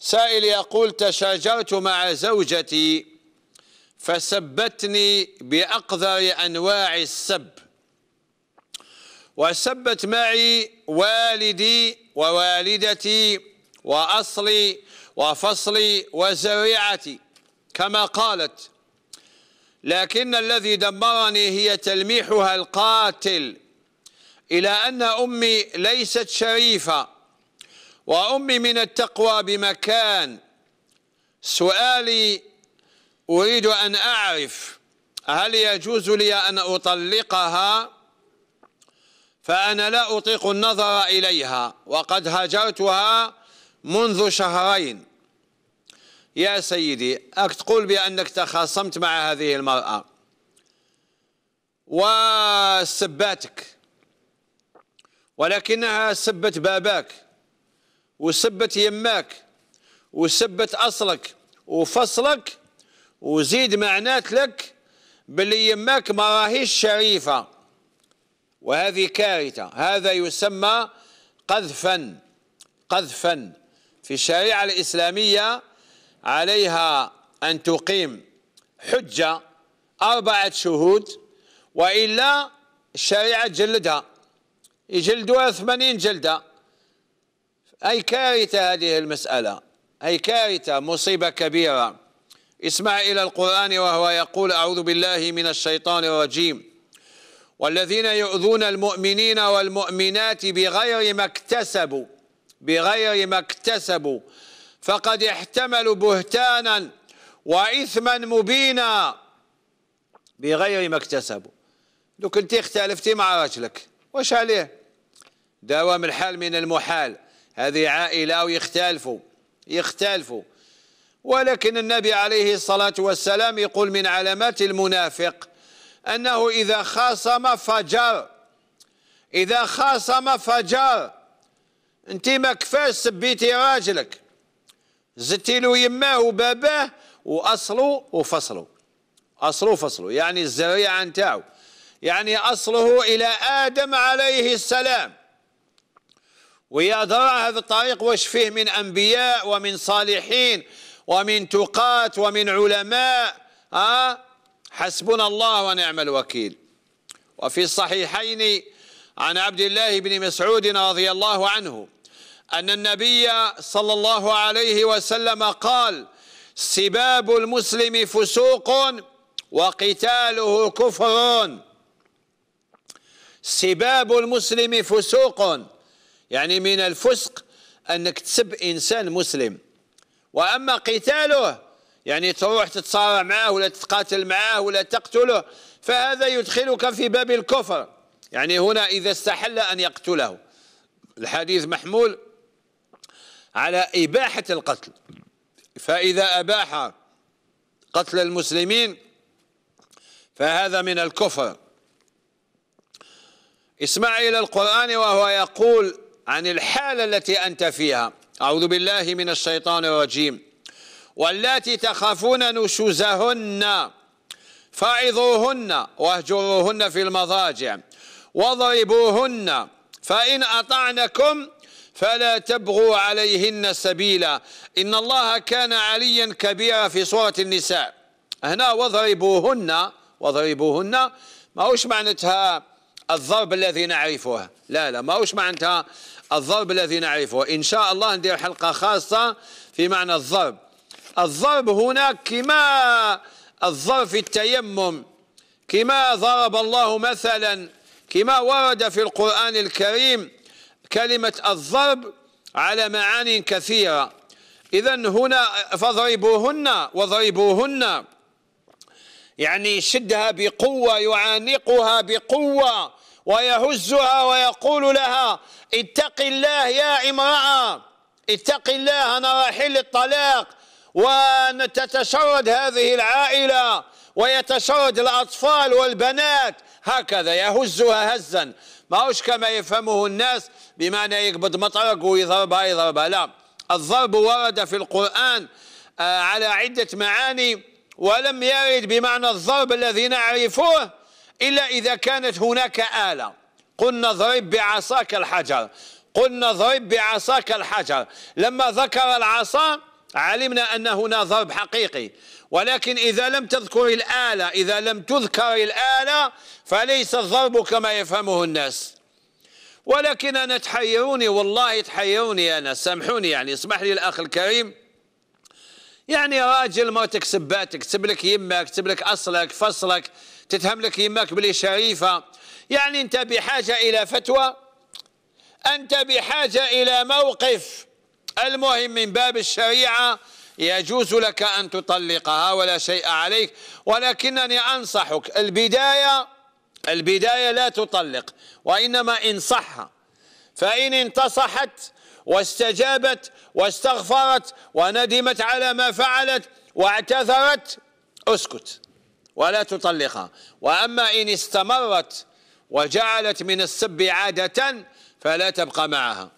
سائل يقول تشاجرت مع زوجتي فسبتني بأقذر أنواع السب. وسبت معي والدي ووالدتي وأصلي وفصلي وزريعتي كما قالت. لكن الذي دمرني هي تلميحها القاتل إلى أن أمي ليست شريفة. وأمي من التقوى بمكان. سؤالي أريد أن أعرف هل يجوز لي أن أطلقها؟ فأنا لا أطيق النظر إليها وقد هجرتها منذ شهرين. يا سيدي تقول بأنك تخاصمت مع هذه المرأة. وسباتك. ولكنها سبت باباك. وسبت يماك وسبت أصلك وفصلك وزيد معنات لك باللي يماك ما راهيش شريفة. وهذه كارثة هذا يسمى قذفا قذفا في الشريعة الإسلامية عليها أن تقيم حجة أربعة شهود وإلا الشريعة تجلدها يجلدوها ثمانين جلدة. أي كارثة هذه المسألة؟ أي كارثة مصيبة كبيرة؟ اسمع إلى القرآن وهو يقول أعوذ بالله من الشيطان الرجيم. والذين يؤذون المؤمنين والمؤمنات بغير ما اكتسبوا بغير ما اكتسبوا فقد احتملوا بهتانا وإثما مبينا بغير ما اكتسبوا. دوك انت اختلفتي مع رجلك واش عليه؟ دوام الحال من المحال. هذه عائلة ويختلفوا يختلفوا ولكن النبي عليه الصلاة والسلام يقول من علامات المنافق أنه إذا خاصم فجر. إذا خاصم فجر. أنت ما كفاش سبيتي راجلك. زدتي له يماه وباباه واصله وفصله اصله وفصله يعني الزريعة نتاعو. يعني أصله إلى آدم عليه السلام. ويا درى هذا الطريق واش فيه من أنبياء ومن صالحين ومن تقاة ومن علماء ها حسبنا الله ونعم الوكيل. وفي الصحيحين عن عبد الله بن مسعود رضي الله عنه أن النبي صلى الله عليه وسلم قال سباب المسلم فسوق وقتاله كفر. سباب المسلم فسوق يعني من الفسق أنك تسب إنسان مسلم. وأما قتاله يعني تروح تتصارع معه ولا تتقاتل معه ولا تقتله فهذا يدخلك في باب الكفر. يعني هنا إذا استحل أن يقتله. الحديث محمول على إباحة القتل. فإذا أباح قتل المسلمين فهذا من الكفر. اسمع إلى القرآن وهو يقول عن الحالة التي أنت فيها. أعوذ بالله من الشيطان الرجيم. واللاتي تخافون نشوزهن فعظوهن واهجروهن في المضاجع واضربوهن فإن أطعنكم فلا تبغوا عليهن سبيلا. إن الله كان عليا كبيرا في سورة النساء. هنا واضربوهن واضربوهن ما هوش معناتها الضرب الذي نعرفه. لا لا ما هوش معناتها؟ الضرب الذي نعرفه. إن شاء الله ندير حلقة خاصة في معنى الضرب. الضرب هناك كما الضرب في التيمم. كما ضرب الله مثلا كما ورد في القرآن الكريم كلمة الضرب على معان كثيرة. إذا هنا فاضربوهن واضربوهن. يعني شدها بقوة يعانقها بقوة. ويهزها ويقول لها اتق الله يا امرأة اتق الله أنا رايحين للطلاق. وتتشرد هذه العائلة ويتشرد الأطفال والبنات. هكذا يهزها هزا. ما هوش كما يفهمه الناس بمعنى يقبض مطرق ويضربها يضربها. لا الضرب ورد في القرآن آه، على عدة معاني ولم يرد بمعنى الضرب الذي نعرفه إلا إذا كانت هناك آلة. قلنا اضرب بعصاك الحجر. قلنا اضرب بعصاك الحجر. لما ذكر العصا علمنا أن هنا ضرب حقيقي. ولكن إذا لم تذكر الآلة إذا لم تذكر الآلة فليس الضرب كما يفهمه الناس. ولكن أنا تحيروني والله تحيروني أنا سامحوني يعني. اسمح لي الأخ الكريم. يعني راجل ما تكسب باتك تكتب لك يمك تكتب لك أصلك فصلك. تتهم لك يمك بلي شريفة. يعني أنت بحاجة إلى فتوى أنت بحاجة إلى موقف. المهم من باب الشريعة يجوز لك أن تطلقها ولا شيء عليك ولكنني أنصحك البداية البداية لا تطلق وإنما إن صح. فإن انتصحت واستجابت واستغفرت وندمت على ما فعلت واعتذرت اسكت. ولا تطلقها. وأما إن استمرت وجعلت من السب عادة فلا تبقى معها.